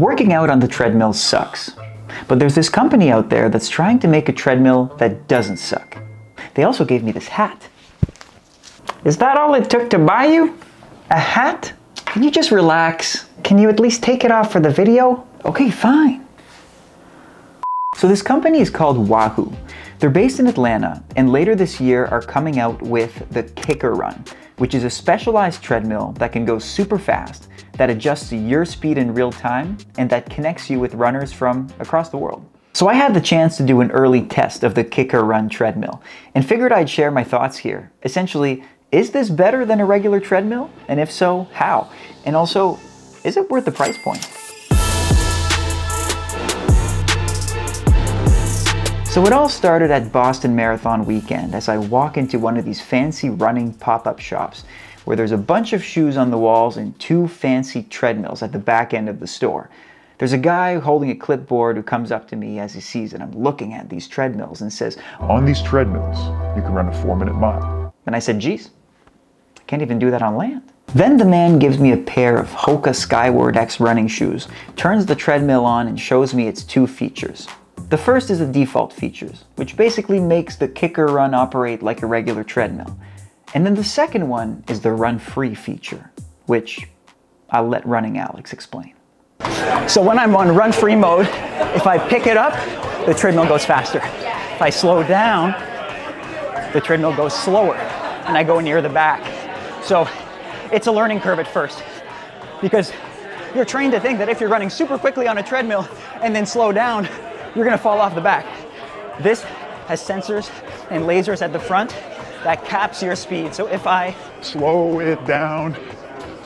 Working out on the treadmill sucks. But there's this company out there that's trying to make a treadmill that doesn't suck. They also gave me this hat. Is that all it took to buy you? A hat? Can you just relax? Can you at least take it off for the video? Okay, fine. So this company is called Wahoo. They're based in Atlanta and later this year are coming out with the KICKR Run, which is a specialized treadmill that can go super fast, that adjusts your speed in real time, and that connects you with runners from across the world. So I had the chance to do an early test of the KICKR Run treadmill and figured I'd share my thoughts here. Essentially, is this better than a regular treadmill? And if so, how? And also, is it worth the price point? So it all started at Boston Marathon weekend as I walk into one of these fancy running pop-up shops where there's a bunch of shoes on the walls and two fancy treadmills at the back end of the store. There's a guy holding a clipboard who comes up to me as he sees that I'm looking at these treadmills and says, On these treadmills, you can run a four minute mile. And I said, geez, I can't even do that on land. Then the man gives me a pair of Hoka Skyward X running shoes, turns the treadmill on and shows me its two features. The first is the default features, which basically makes the KICKR run operate like a regular treadmill. And then the second one is the run free feature, which I'll let running Alex explain. So when I'm on run free mode, if I pick it up, the treadmill goes faster. If I slow down, the treadmill goes slower and I go near the back. So it's a learning curve at first because you're trained to think that if you're running super quickly on a treadmill and then slow down, you're gonna fall off the back. This has sensors and lasers at the front that caps your speed. So if I Slow it down.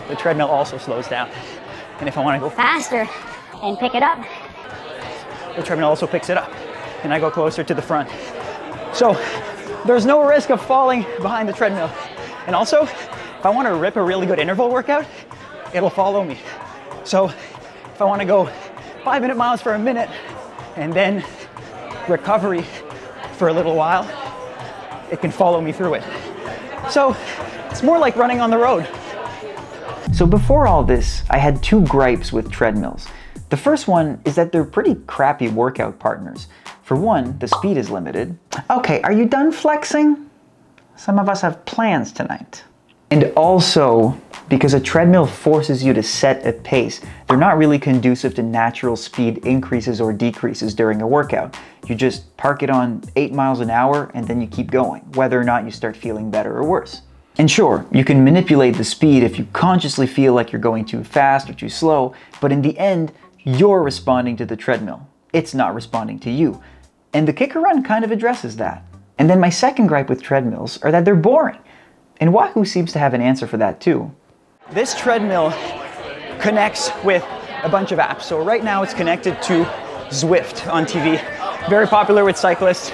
the treadmill also slows down. And if I wanna go faster and pick it up. the treadmill also picks it up and I go closer to the front. So there's no risk of falling behind the treadmill. And also, if I want to rip a really good interval workout, it'll follow me. So if I want to go five minute miles for a minute and then recovery for a little while, it can follow me through it. So it's more like running on the road. So before all this, I had two gripes with treadmills. The first one is that they're pretty crappy workout partners. For one, the speed is limited. Okay, are you done flexing? Some of us have plans tonight. And also, because a treadmill forces you to set a pace, they're not really conducive to natural speed increases or decreases during a workout. You just park it on 8 miles an hour and then you keep going, whether or not you start feeling better or worse. And sure, you can manipulate the speed if you consciously feel like you're going too fast or too slow, but in the end, you're responding to the treadmill. It's not responding to you. And the KICKR Run kind of addresses that. And then my second gripe with treadmills are that they're boring. And Wahoo seems to have an answer for that too. This treadmill connects with a bunch of apps. So right now it's connected to Zwift on TV, very popular with cyclists.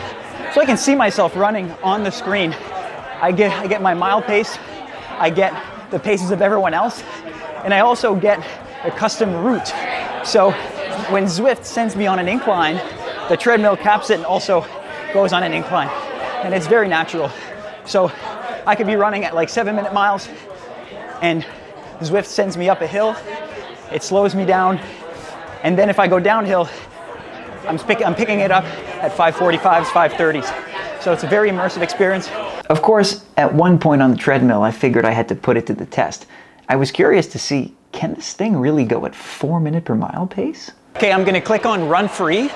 So I can see myself running on the screen. I get, I get my mile pace, I get the paces of everyone else, and I also get a custom route. So when Zwift sends me on an incline, the treadmill caps it and also goes on an incline. And it's very natural. So I could be running at like seven minute miles and Zwift sends me up a hill, it slows me down, and then if I go downhill, I'm, I'm picking it up at 545s, 530s. So it's a very immersive experience. Of course, at one point on the treadmill, I figured I had to put it to the test. I was curious to see, can this thing really go at four minute per mile pace? Okay, I'm gonna click on run free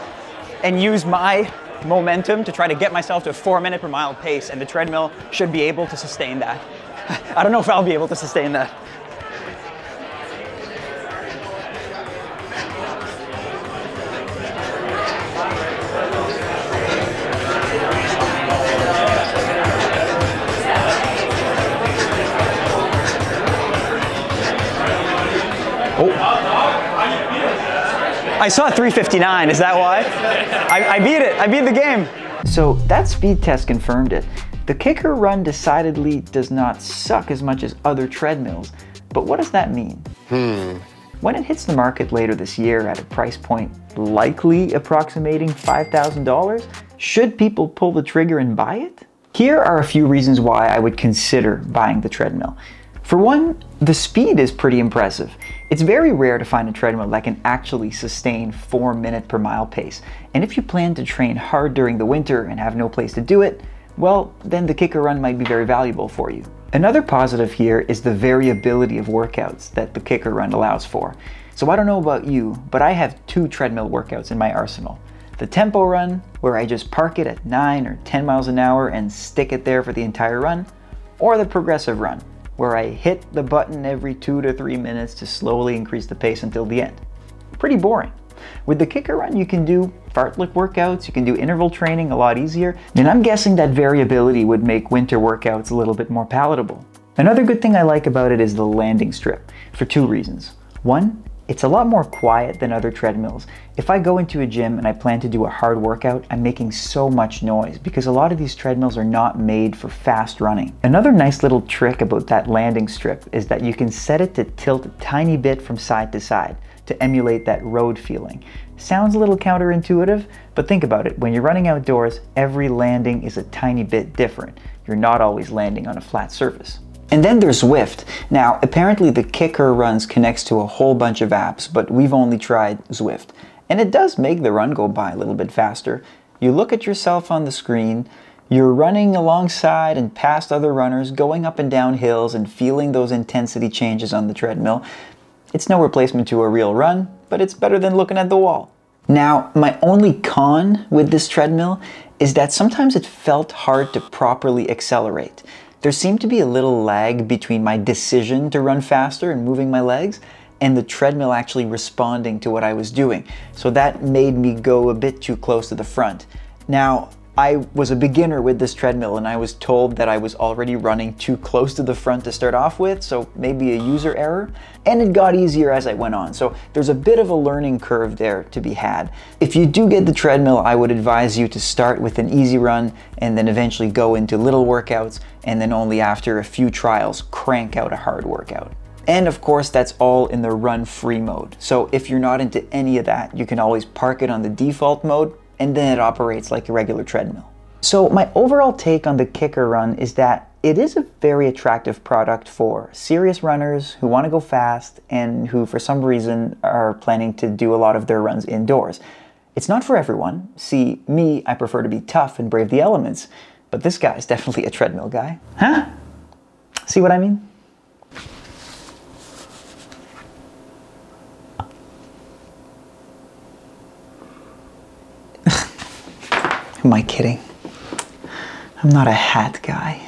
and use my momentum to try to get myself to a four minute per mile pace, and the treadmill should be able to sustain that. I don't know if I'll be able to sustain that. I saw 359, is that why? I, I beat it, I beat the game. So that speed test confirmed it. The KICKR Run decidedly does not suck as much as other treadmills, but what does that mean? Hmm. When it hits the market later this year at a price point likely approximating $5,000, should people pull the trigger and buy it? Here are a few reasons why I would consider buying the treadmill. For one, the speed is pretty impressive. It's very rare to find a treadmill that can actually sustain 4 minute per mile pace. And if you plan to train hard during the winter and have no place to do it, well, then the KICKR run might be very valuable for you. Another positive here is the variability of workouts that the KICKR run allows for. So I don't know about you, but I have two treadmill workouts in my arsenal. The tempo run, where I just park it at 9 or 10 miles an hour and stick it there for the entire run, or the progressive run, where I hit the button every 2 to 3 minutes to slowly increase the pace until the end. Pretty boring. With the KICKR run, you can do fartlek workouts, you can do interval training a lot easier, and I'm guessing that variability would make winter workouts a little bit more palatable. Another good thing I like about it is the landing strip, for two reasons. One, it's a lot more quiet than other treadmills. If I go into a gym and I plan to do a hard workout, I'm making so much noise because a lot of these treadmills are not made for fast running. Another nice little trick about that landing strip is that you can set it to tilt a tiny bit from side to side to emulate that road feeling. Sounds a little counterintuitive, but think about it. When you're running outdoors, every landing is a tiny bit different. You're not always landing on a flat surface. And then there's Zwift. Now, apparently the KICKR runs connects to a whole bunch of apps, but we've only tried Zwift. And it does make the run go by a little bit faster. You look at yourself on the screen, you're running alongside and past other runners, going up and down hills and feeling those intensity changes on the treadmill. It's no replacement to a real run, but it's better than looking at the wall. Now, my only con with this treadmill is that sometimes it felt hard to properly accelerate. There seemed to be a little lag between my decision to run faster and moving my legs and the treadmill actually responding to what I was doing. So that made me go a bit too close to the front. Now, I was a beginner with this treadmill and I was told that I was already running too close to the front to start off with, so maybe a user error. And it got easier as I went on, so there's a bit of a learning curve there to be had. If you do get the treadmill, I would advise you to start with an easy run and then eventually go into little workouts and then only after a few trials crank out a hard workout. And of course, that's all in the run free mode. So if you're not into any of that, you can always park it on the default mode and then it operates like a regular treadmill. So my overall take on the KICKR Run is that it is a very attractive product for serious runners who want to go fast and who for some reason are planning to do a lot of their runs indoors. It's not for everyone. See, me, I prefer to be tough and brave the elements, but this guy is definitely a treadmill guy. Huh? See what I mean? Am I kidding? I'm not a hat guy.